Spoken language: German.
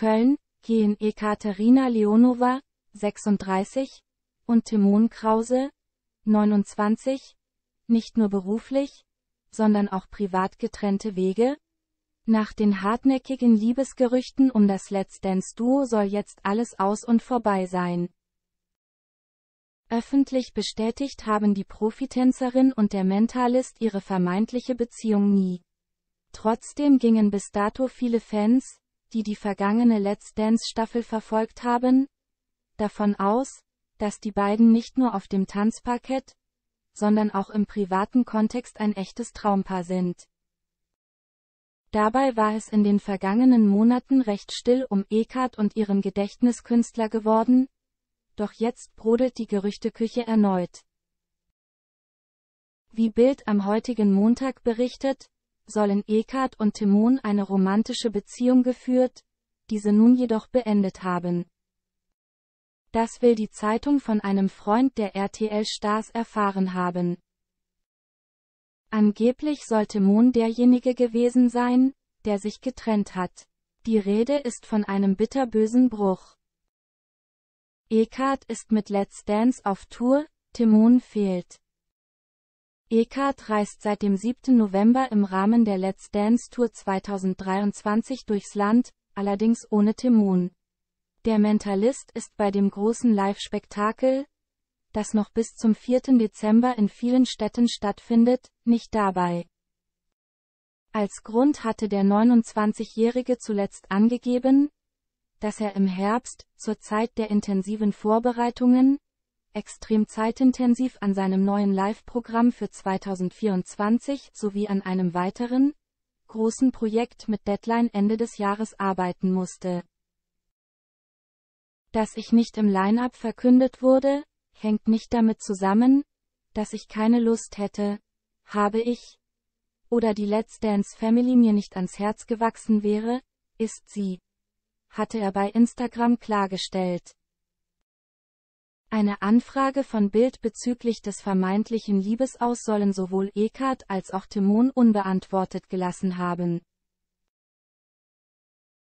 Köln, gehen Ekaterina Leonova, 36, und Timon Krause, 29, nicht nur beruflich, sondern auch privat getrennte Wege? Nach den hartnäckigen Liebesgerüchten um das Let's Dance Duo soll jetzt alles aus und vorbei sein. Öffentlich bestätigt haben die Profitänzerin und der Mentalist ihre vermeintliche Beziehung nie. Trotzdem gingen bis dato viele Fans, die die vergangene Let's Dance Staffel verfolgt haben, davon aus, dass die beiden nicht nur auf dem Tanzparkett, sondern auch im privaten Kontext ein echtes Traumpaar sind. Dabei war es in den vergangenen Monaten recht still um Eckart und ihren Gedächtniskünstler geworden, doch jetzt brodelt die Gerüchteküche erneut. Wie Bild am heutigen Montag berichtet, sollen Eckart und Timon eine romantische Beziehung geführt, diese nun jedoch beendet haben. Das will die Zeitung von einem Freund der RTL-Stars erfahren haben. Angeblich sollte Moon derjenige gewesen sein, der sich getrennt hat. Die Rede ist von einem bitterbösen Bruch. Eckart ist mit Let's Dance auf Tour, Timon fehlt. Eckart reist seit dem 7. November im Rahmen der Let's Dance Tour 2023 durchs Land, allerdings ohne Timon. Der Mentalist ist bei dem großen Live-Spektakel, das noch bis zum 4. Dezember in vielen Städten stattfindet, nicht dabei. Als Grund hatte der 29-Jährige zuletzt angegeben, dass er im Herbst, zur Zeit der intensiven Vorbereitungen, extrem zeitintensiv an seinem neuen Live-Programm für 2024 sowie an einem weiteren, großen Projekt mit Deadline Ende des Jahres arbeiten musste. Dass ich nicht im Line-up verkündet wurde, hängt nicht damit zusammen, dass ich keine Lust hätte, habe ich, oder die Let's Dance Family mir nicht ans Herz gewachsen wäre, ist sie, hatte er bei Instagram klargestellt. Eine Anfrage von Bild bezüglich des vermeintlichen Liebesaus sollen sowohl Eckart als auch Timon unbeantwortet gelassen haben.